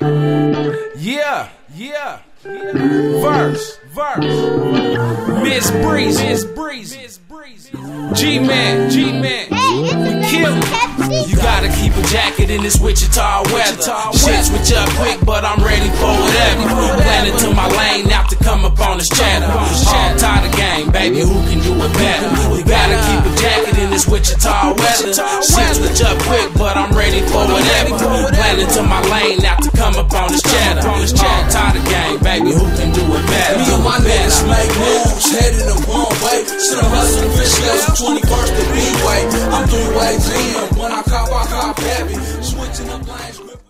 Yeah, yeah. Verse, verse. Miss Breeze, Miss Breeze, Miss Breeze. G Man, G Man. Kill. You gotta keep a jacket in this Wichita weather. Shit switch up quick, but I'm ready for whatever. Planning to my lane, out to come up on this chatter. All tired of game, baby. Who can do it better? You gotta keep a jacket in this Wichita weather. Shit switch up quick, but I'm ready for whatever. Planning out to come up on this chatter. Tired of game, baby. Who can do it better? Me and my niggas make moves, headed the wrong way. Should have hustled fish scales from 21st to B-Way. I'm three ways in. When I cop, I cop heavy. Switching up lanes, grip